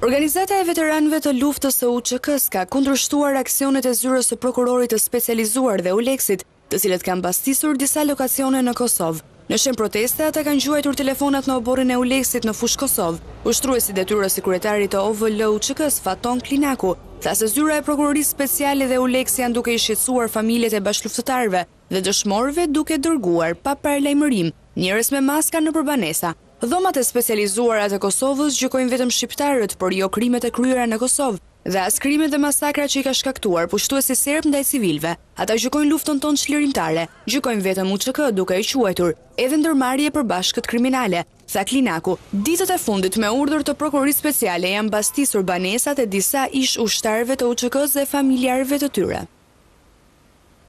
Organizata e Veteranëve të Luftës së UÇK-së ka kundërshtuar aksionet e Zyrës së Prokurorit të Specializuar dhe EULEX-it, të cilët kanë bastisur disa lokacione në Kosovë. Në shenjë proteste, ata kanë gjuajtur telefonat në oborrin e EULEX-it në Fushë-Kosovë. Ushtruesi i detyrës së kryetarit të OVL-UÇK-së, Faton Klinaku, tha se Zyra e Prokurorisë Speciale dhe EULEX janë duke i shqetësuar familjet e bashkëluftëtarëve dhe dëshmorëve duke dërguar pa paralajmërim njerëz me maska nëpër banesa. Dhomat e Specializuara të Kosovës gjykojnë vetëm shqiptarët, por jo krimet e kryera në Kosovë dhe as krimet dhe masakrat që i ka shkaktuar pushtuesi serb ndaj civilëve. Ata gjykojnë luftën tonë çlirimtare, gjykojnë vetëm UÇK duke e quajtur edhe ndërmarrje e përbashkët kriminale, tha Klinaku. Ditët e fundit me urdhër të Prokurorisë Speciale janë bastisur banesat e disa ish-ushtarëve të UÇK-së dhe familjarëve të tyre.